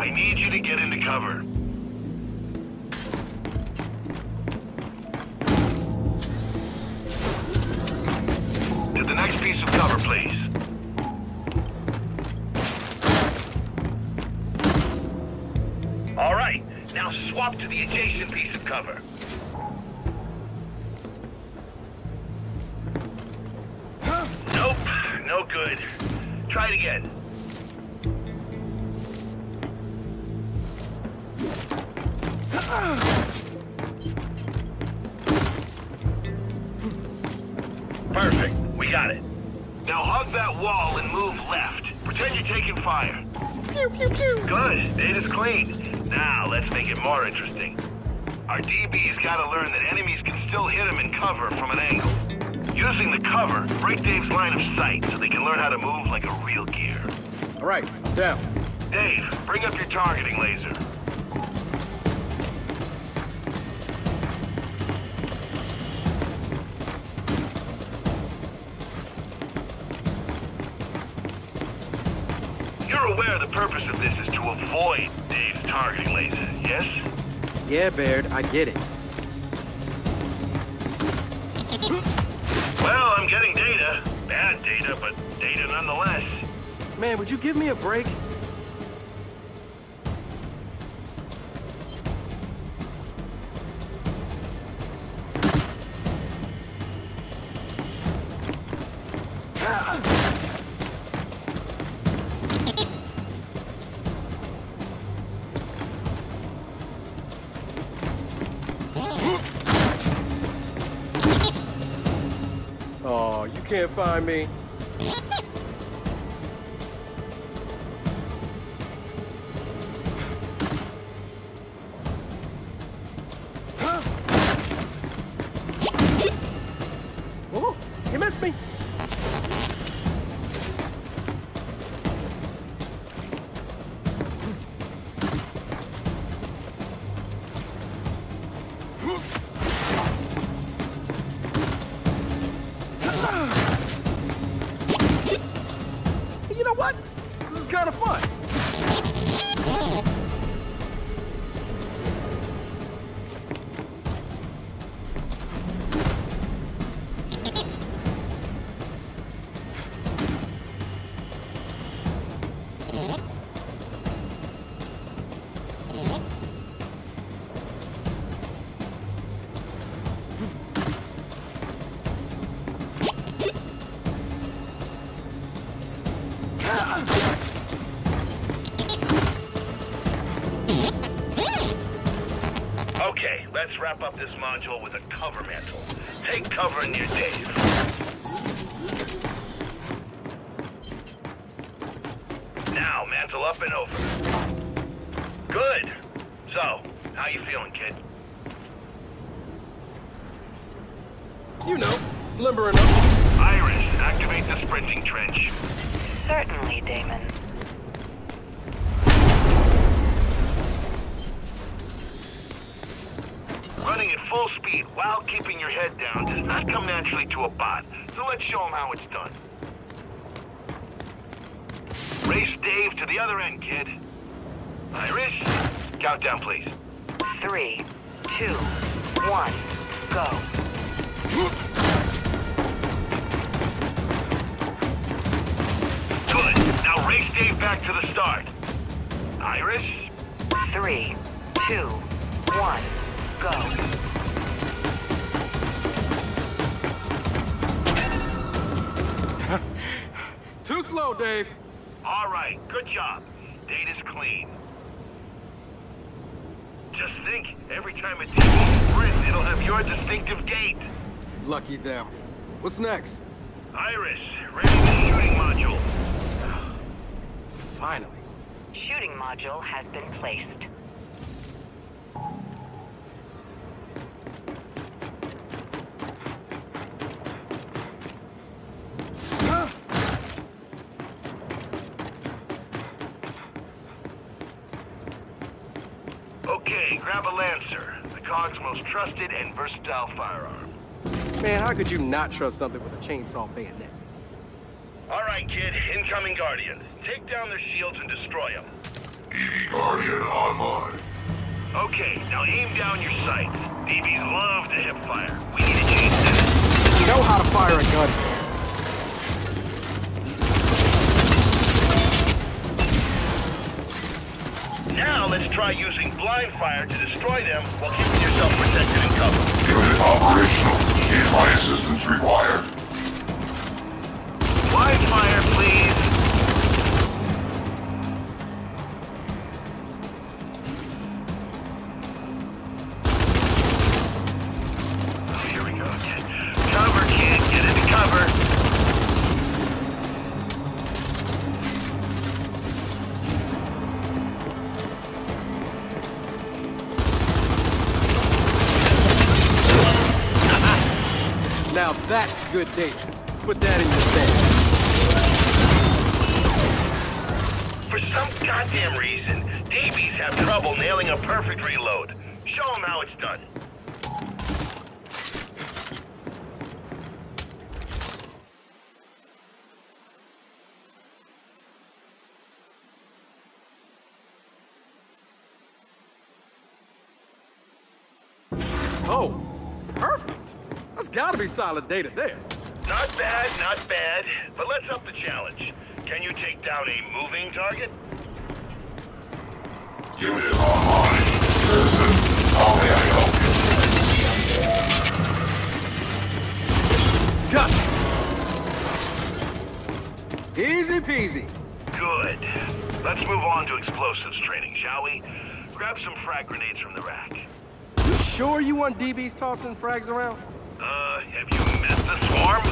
I need you to get into cover. To the next piece of cover, please. All right, now swap to the adjacent piece of cover. Nope, no good. Try it again. Perfect. We got it. Now hug that wall and move left. Pretend you're taking fire. Pew, pew, pew. Good. Data's clean. Now, let's make it more interesting. Our DB's gotta learn that enemies can still hit him in cover from an angle. Using the cover, break Dave's line of sight so they can learn how to move like a real gear. All right, I'm down. Dave, bring up your targeting laser. Purpose of this is to avoid Dave's targeting laser, yes? Yeah, Baird, I get it. Well, I'm getting data. Bad data, but data nonetheless. Man, would you give me a break? Can't find me. Oh, you missed me. Let's wrap up this module with a cover mantle. Take cover near Dave. Now, mantle up and over. Good. So, how you feeling, kid? You know, limber enough. Iris, activate the sprinting trench. Certainly, Damon. Full speed while keeping your head down does not come naturally to a bot, so let's show him how it's done. Race Dave to the other end, kid. Iris, countdown, please. Three, two, one, go. Good. Now race Dave back to the start. Iris, Three, two, one, go. Too slow, Dave. all right, good job. Data's clean. Just think, every time a DB sprints, it'll have your distinctive gait. Lucky them. What's next? Iris, ready the shooting module. Finally. Shooting module has been placed. Most trusted and versatile firearm. Man, how could you not trust something with a chainsaw bayonet? All right, kid, incoming Guardians. Take down their shields and destroy them. EV Guardian online. Okay, now aim down your sights. DBs love to hip fire. We need to change that. You know how to fire a gun. Let's try using blind fire to destroy them while keeping yourself protected and covered. Unit operational. Is my assistance required? Good data. Put that in your bag. For some goddamn reason, Davies have trouble nailing a perfect reload. Show them how it's done. Oh, perfect. That's gotta be solid data there. Not bad, not bad. But let's up the challenge. Can you take down a moving target? Unit online. Citizen, how may I help you? Gotcha. Easy peasy. Good. Let's move on to explosives training, shall we? Grab some frag grenades from the rack. You sure you want DBs tossing frags around? Uh, have you met the swarm?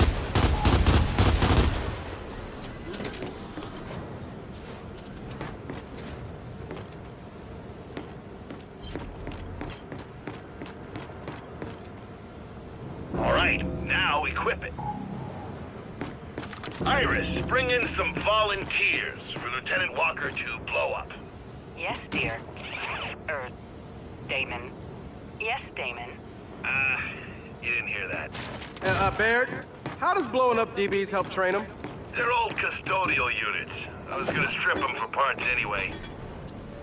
All right, now equip it. Iris, bring in some volunteers for Lieutenant Walker to blow up. Yes, dear. Er, Damon. Yes, Damon. Uh, you didn't hear that. Uh, uh, Baird, how does blowing up DBs help train them? They're old custodial units. I was gonna strip them for parts anyway.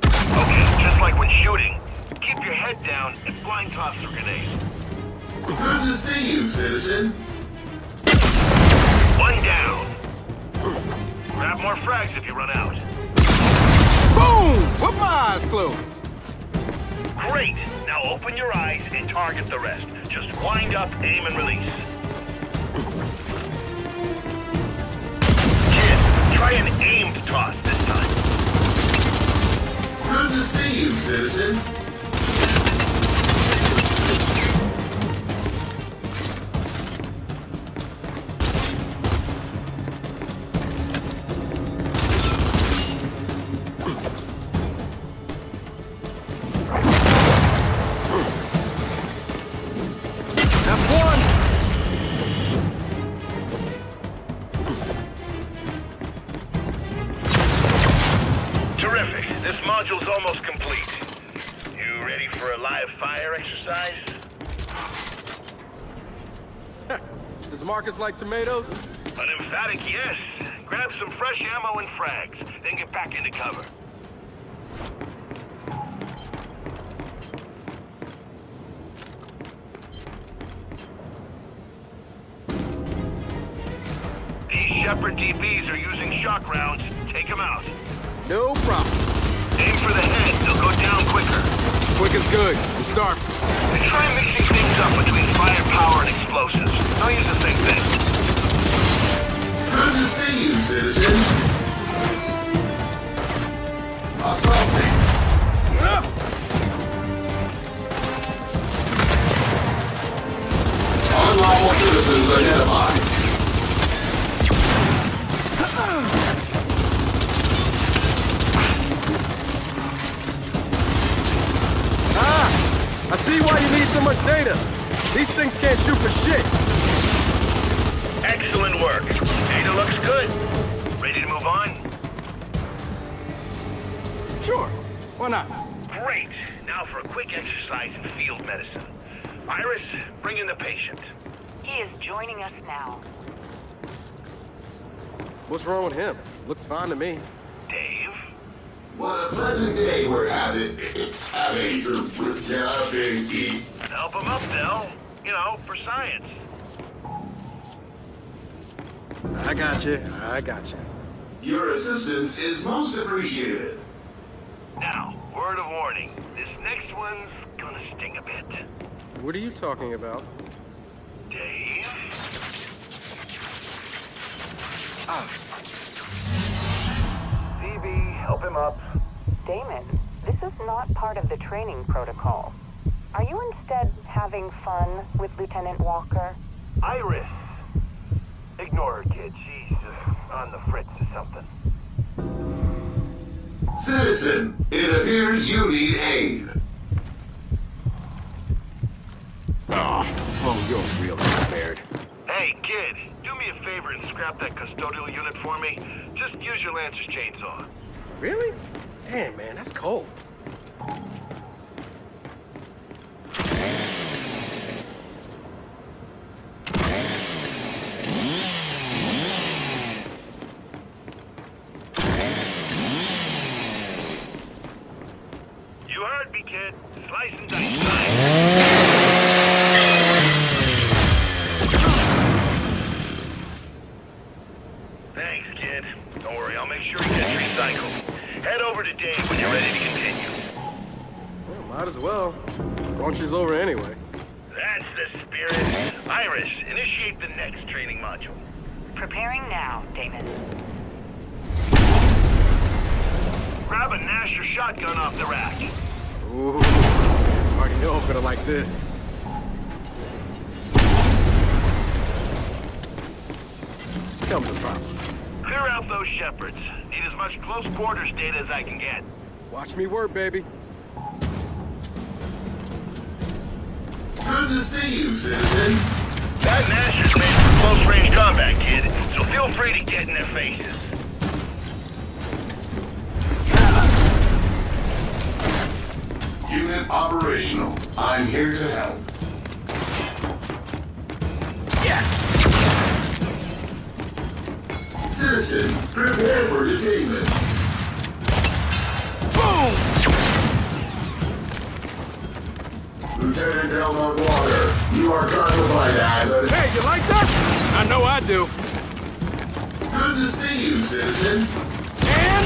Okay, just like when shooting, keep your head down and blind toss the grenade. Good to see you, citizen. One down. Grab more frags if you run out. Boom! With my eyes closed. Great! Now open your eyes and target the rest. Just wind up, aim, and release. Kid, try an aimed toss this time. Good to see you, citizen. That's one. Terrific. This module's almost complete. You ready for a live fire exercise? Does Marcus like tomatoes? An emphatic yes. Grab some fresh ammo and frags, then get back into cover. Shepherd DBs are using shock rounds. Take them out. No problem. Aim for the head. They'll go down quicker. Quick is good. I'm starving. And try mixing things up between firepower and explosives. Don't use the same thing. Good to see you, citizen. Assaulting. Unlawful citizens identified. I see why you need so much data. These things can't shoot for shit. Excellent work. Data looks good. Ready to move on? Sure. Why not? Great. Now for a quick exercise in field medicine. Iris, bring in the patient. He is joining us now. What's wrong with him? Looks fine to me. Dave? What a pleasant day we're having. having. having. Help him up, Del. You know, for science. I got you. I got you. Your assistance is most appreciated. Now, word of warning. This next one's gonna sting a bit. What are you talking about? Dave? DB, help him up. Damon, this is not part of the training protocol. Are you instead having fun with Lieutenant Walker? Iris. Ignore her, kid. She's uh, on the fritz or something. Citizen, it appears you need aid. Oh, you're real prepared. Hey, kid, do me a favor and scrap that custodial unit for me. Just use your Lancer's chainsaw. Really? Damn, man, that's cold. You heard me, kid. Slice and dice. Grab a Gnasher shotgun off the rack. Ooh, already know I'm gonna like this. Come to problem. Clear out those shepherds. Need as much close quarters data as I can get. Watch me work, baby. Good to see you, citizen. That Gnasher's made for close-range combat, kid, so feel free to get in their faces. Unit operational. I'm here to help. Yes! Citizen, prepare for detainment. Boom! Lieutenant Delmont Walker, you are classified as a... Hey, you like that? I know I do. Good to see you, citizen. And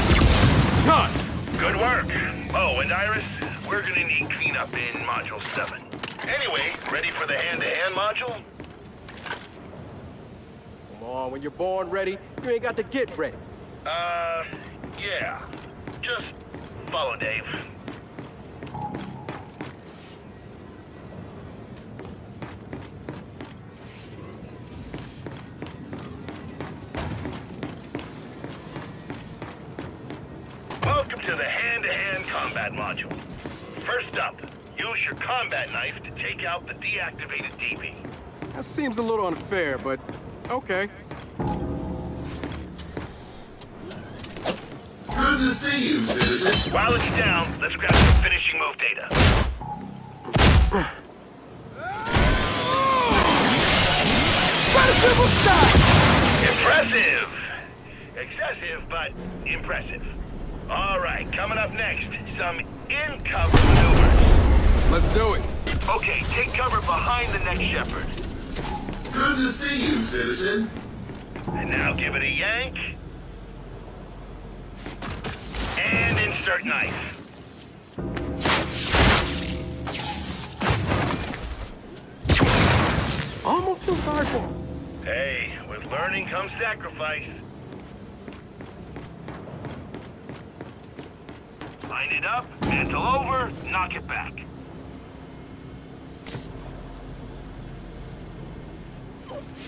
done. Good work. Oh, and Iris, we're gonna need cleanup in Module 7. Anyway, ready for the hand-to-hand module? Come on, when you're born ready, you ain't got to get ready. Uh, yeah. Just follow Dave. Welcome to the hand-to-hand combat module. First up, use your combat knife to take out the deactivated DB. That seems a little unfair, but okay. Good to see you, citizen. While it's down, let's grab some finishing move data. Triple stop! Impressive! Excessive, but impressive. All right, coming up next, some in-cover maneuvers. Let's do it. Okay, take cover behind the next shepherd. Good to see you, citizen. And now give it a yank. And insert knife. Almost feel sorry for him. Hey, with learning comes sacrifice. Line it up, mantle over, knock it back.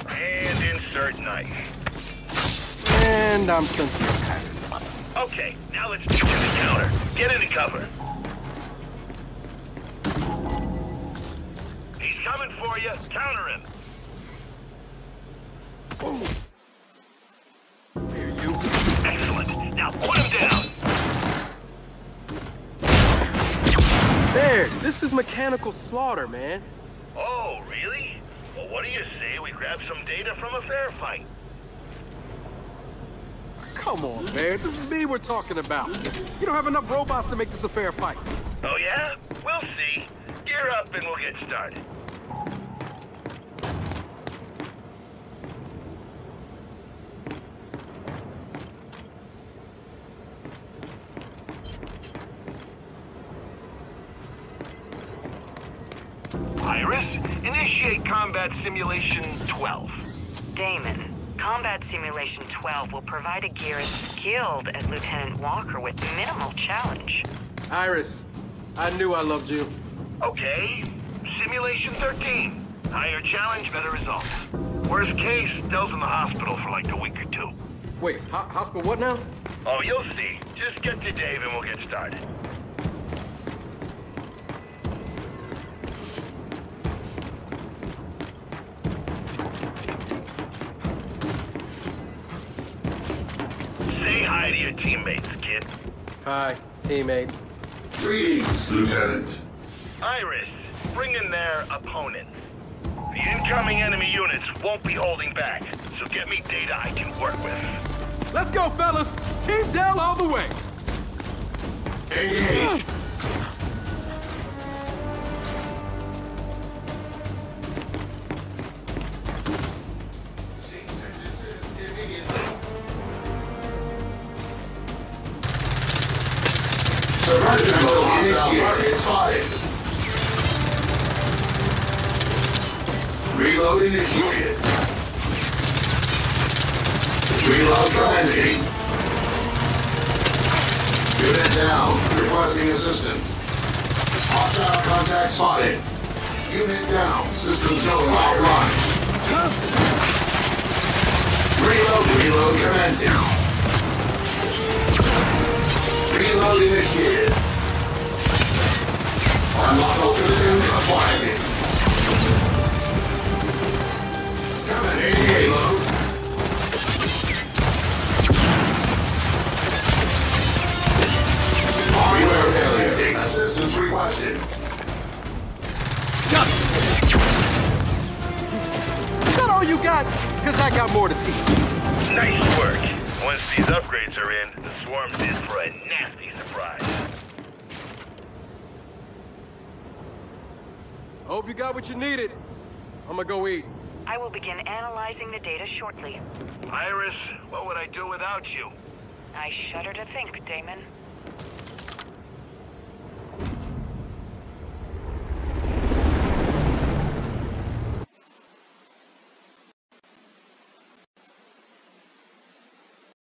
And insert knife. And I'm sensing a pattern. Okay, now let's do the counter. Get into cover. He's coming for you. Counter him. Here this is mechanical slaughter, man. Oh, really? Well, what do you say we grab some data from a fair fight? Come on, man. This is me we're talking about. You don't have enough robots to make this a fair fight. Oh yeah? We'll see. Gear up and we'll get started. Iris, initiate combat simulation 12. Damon, Combat Simulation 12 will provide a gear as skilled as Lieutenant Walker with minimal challenge. Iris, I knew I loved you. Okay, simulation 13. Higher challenge, better results. Worst case, Del's in the hospital for like a week or two. Wait, ho hospital what now? Oh, you'll see. Just get to Dave and we'll get started. Your teammates, kid. Hi, teammates. Greetings, Lieutenant. Iris, bring in their opponents. The incoming enemy units won't be holding back, so get me data I can work with. Let's go, fellas. Team Del all the way. Reload initiated. Reload commencing. Unit down. Requesting assistance. Hostile contact spotted. Unit down. System zone offline. Reload. Reload commencing. Reload initiated. Unlawful citizen acquired. Assistance requested. Is that all you got? Because I got more to teach. Nice work. Once these upgrades are in, the swarm's in for a nasty surprise. Hope you got what you needed. I'm gonna go eat. I will begin analyzing the data shortly. Iris, what would I do without you? I shudder to think, Damon.